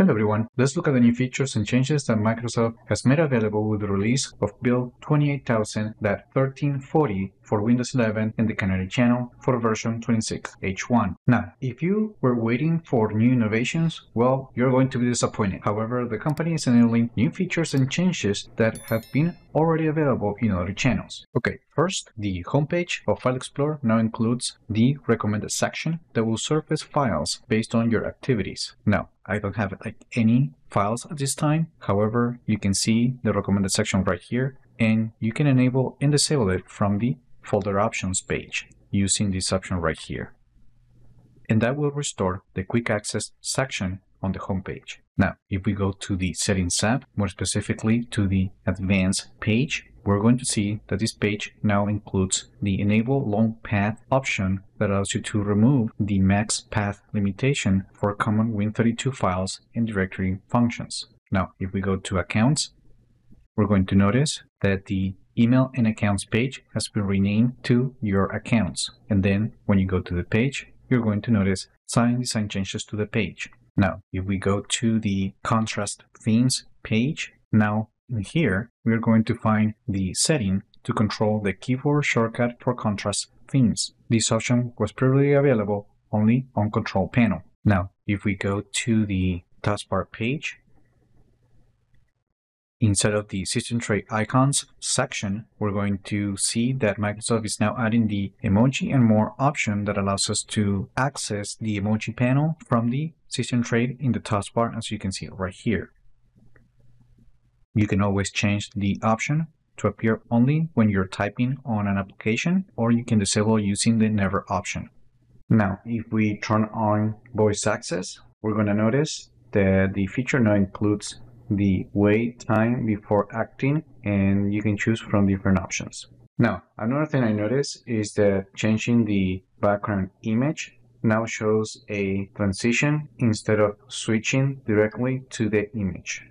Hello everyone, let's look at the new features and changes that Microsoft has made available with the release of Build 28000.1340 for Windows 11 and the Canary channel for version 26H1. Now, if you were waiting for new innovations, well, you're going to be disappointed. However, the company is enabling new features and changes that have been already available in other channels. Okay, first, the homepage of File Explorer now includes the recommended section that will surface files based on your activities. Now, I don't have like any files at this time. However, you can see the recommended section right here and you can enable and disable it from the folder options page using this option right here. And that will restore the quick access section on the home page. Now, if we go to the settings tab, more specifically to the advanced page, we're going to see that this page now includes the enable long path option that allows you to remove the max path limitation for common Win32 files and directory functions. Now, if we go to accounts, we're going to notice that the email and accounts page has been renamed to your accounts. And then when you go to the page, you're going to notice sign design changes to the page. Now, if we go to the contrast themes page, now in here, we're going to find the setting to control the keyboard shortcut for contrast themes. This option was previously available only on control panel. Now, if we go to the taskbar page, Inside of the system tray icons section, we're going to see that Microsoft is now adding the emoji and more option that allows us to access the emoji panel from the system tray in the taskbar as you can see right here. You can always change the option to appear only when you're typing on an application or you can disable using the never option. Now, if we turn on voice access, we're going to notice that the feature now includes the wait time before acting and you can choose from different options. Now, another thing I noticed is that changing the background image now shows a transition instead of switching directly to the image.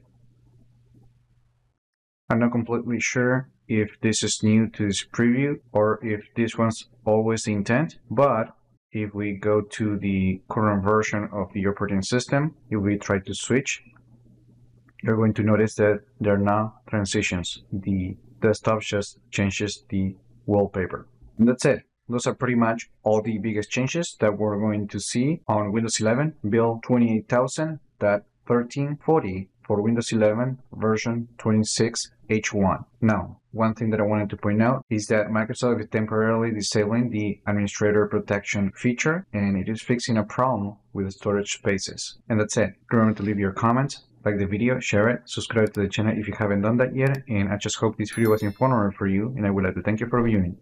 I'm not completely sure if this is new to this preview or if this was always the intent, but if we go to the current version of the operating system, if we try to switch, you're going to notice that there are now transitions. The desktop just changes the wallpaper. And that's it. Those are pretty much all the biggest changes that we're going to see on Windows 11 build 28000.1340 for Windows 11 version 26H1. Now, one thing that I wanted to point out is that Microsoft is temporarily disabling the administrator protection feature and it is fixing a problem with storage spaces. And that's it. Remember to leave your comments like the video, share it, subscribe to the channel if you haven't done that yet, and I just hope this video was informative for you, and I would like to thank you for viewing.